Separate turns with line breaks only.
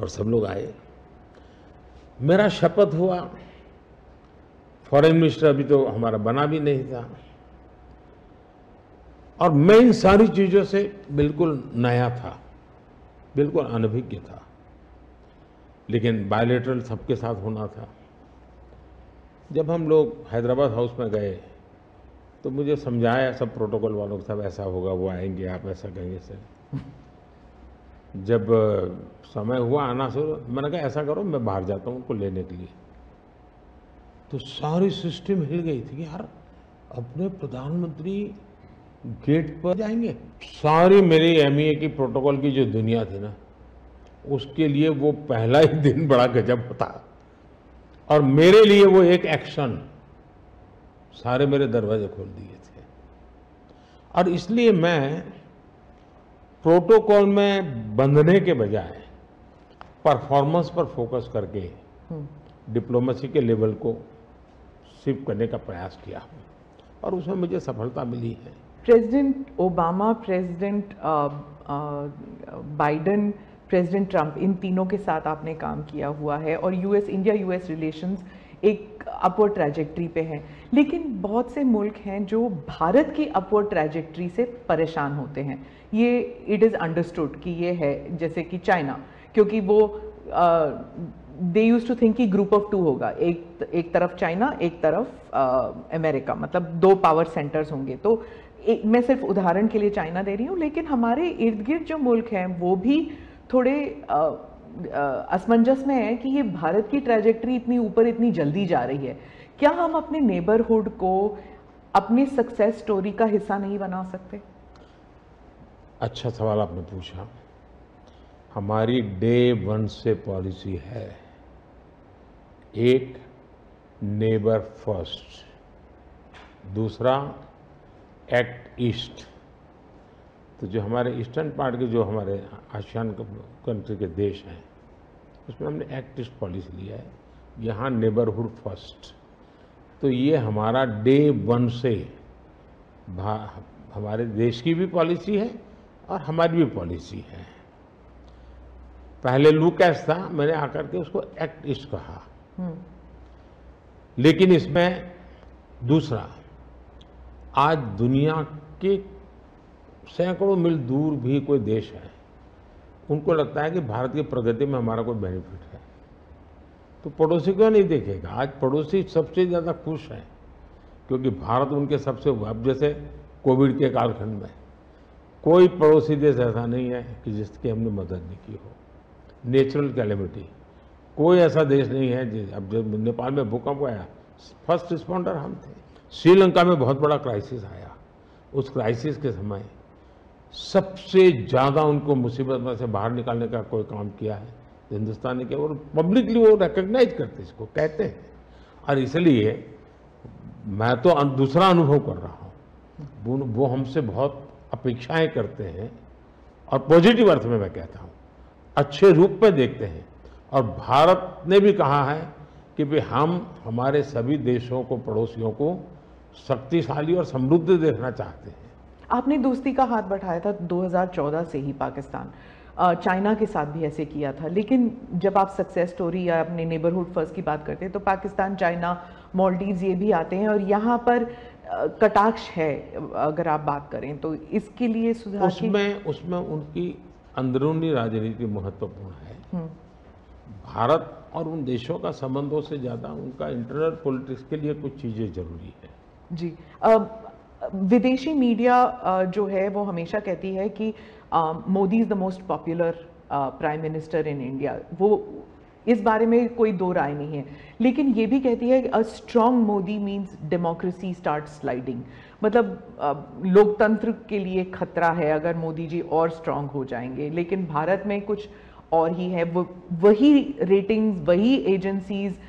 और सब लोग आए। मेरा शपथ हुआ। फॉरेन मिनिस्टर अभी तो हमारा बना भी नहीं था। और मैं इन सारी चीज़ों से बिल्कुल नया था, बिल्कुल अनभिज्ञ था। लेकिन बायोलेटरल सबके साथ होना था। जब हम लोग हैदराबाद हाउस में गए तो मुझे समझाया सब प्रोटोकॉल वालों को सब ऐसा होगा, वो आएँगे, आप ऐसा कहेंगे, सर। जब समय हुआ आना शुरू, मैंने कहा, ऐसा करो, मैं बाहर जाता हूँ उनको लेने के लिए। तो सारी सिस्टम हिल गई थी कि यार, अपने प्रधानमंत्री गेट पर जाएँगे। सारी मेरी एम की प्रोटोकॉल की जो दुनिया थी ना, उसके लिए वो पहला ही दिन बड़ा गजब होता और मेरे लिए वो एक एक्शन सारे मेरे दरवाजे खोल दिए थे। और इसलिए मैं प्रोटोकॉल में बंधने के बजाय परफॉर्मेंस पर फोकस करके डिप्लोमेसी के लेवल को शिफ्ट करने का प्रयास किया हूँ। और उसमें मुझे सफलता मिली है।
President Obama president Biden president Trump इन तीनों के साथ आपने काम किया हुआ है। और यूएस इंडिया यूएस रिलेशंस एक अपवर्ड ट्रैजेक्ट्री पे है। लेकिन बहुत से मुल्क हैं जो भारत की अपवर्ड ट्रैजेक्ट्री से परेशान होते हैं। ये इट इज़ अंडरस्टूड कि ये है जैसे कि चाइना क्योंकि वो दे यूज़ टू थिंक कि ग्रुप ऑफ़ टू होगा। एक एक तरफ़ चाइना एक तरफ़ अमेरिका uh, मतलब दो पावर सेंटर्स होंगे। तो एक, मैं सिर्फ़ उदाहरण के लिए चाइना दे रही हूँ लेकिन हमारे इर्द गिर्द जो मुल्क हैं वो भी थोड़े असमंजस में है कि ये भारत की ट्रैजेक्टरी इतनी ऊपर, इतनी जल्दी जा रही है। क्या हम अपने नेबरहुड को अपनी सक्सेस स्टोरी का हिस्सा नहीं बना सकते?
अच्छा सवाल आपने पूछा। हमारी डे वन से पॉलिसी है एक नेबर फ़र्स्ट दूसरा एक्ट ईस्ट तो जो हमारे ईस्टर्न पार्ट के जो हमारे आशियान कंट्री के देश हैं उसमें हमने एक्ट ईस्ट पॉलिसी लिया है यहाँ नेबरहुड फ़र्स्ट तो ये हमारा डे वन से हमारे देश की भी पॉलिसी है और हमारी भी पॉलिसी है। पहले लू कैश था मैंने आकर के उसको एक्ट ईस्ट कहा लेकिन इसमें दूसरा आज दुनिया के सैकड़ों मील दूर भी कोई देश है। उनको लगता है कि भारत की प्रगति में हमारा कोई बेनिफिट है। तो पड़ोसी क्यों नहीं देखेगा? आज पड़ोसी सबसे ज़्यादा खुश हैं, क्योंकि भारत उनके सबसे अब जैसे कोविड के कालखंड में। कोई पड़ोसी देश ऐसा नहीं है कि जिसकी हमने मदद नहीं की हो। नेचुरल कैलेमिटी कोई ऐसा देश नहीं है जिस, अब जब नेपाल में भूकंप आया फ़र्स्ट रिस्पॉन्डर हम थे। श्रीलंका में बहुत बड़ा क्राइसिस आया। उस क्राइसिस के समय सबसे ज़्यादा उनको मुसीबत में से बाहर निकालने का कोई काम किया है। हिंदुस्तान ने किया, और पब्लिकली वो रिकग्नाइज करते इसको, कहते हैं। और इसलिए मैं तो दूसरा अनुभव कर रहा हूँ। वो हमसे बहुत अपेक्षाएँ करते हैं, और पॉजिटिव अर्थ में मैं कहता हूँ। अच्छे रूप में देखते हैं। और भारत ने भी कहा है कि भाई हम, हमारे सभी देशों को, पड़ोसियों को शक्तिशाली और समृद्ध देखना चाहते हैं।
आपने दोस्ती का हाथ बढ़ाया था 2014 से ही पाकिस्तान। चाइना के साथ भी ऐसे किया था। लेकिन जब आप सक्सेस स्टोरी या अपने नेबरहुड फ़र्स्ट की बात करते हैं तो पाकिस्तान चाइना मॉलडीव्स ये भी आते हैं और यहाँ पर कटाक्ष है अगर आप बात करें तो इसके लिए सुधार
उसमें उसमें उनकी अंदरूनी राजनीति महत्वपूर्ण है। हम्म। भारत और उन देशों का संबंधों से ज़्यादा उनका इंटरनल पॉलिटिक्स के लिए कुछ चीज़ें ज़रूरी है।
जी। विदेशी मीडिया जो है, वो हमेशा कहती है कि Modi is the most popular prime minister in India वो इस बारे में कोई दो राय नहीं है। लेकिन ये भी कहती है a strong Modi means democracy start sliding मतलब लोकतंत्र के लिए खतरा है अगर मोदी जी और स्ट्रांग हो जाएँगे। लेकिन भारत में कुछ और ही है। वो, वही रेटिंग्स वही एजेंसीज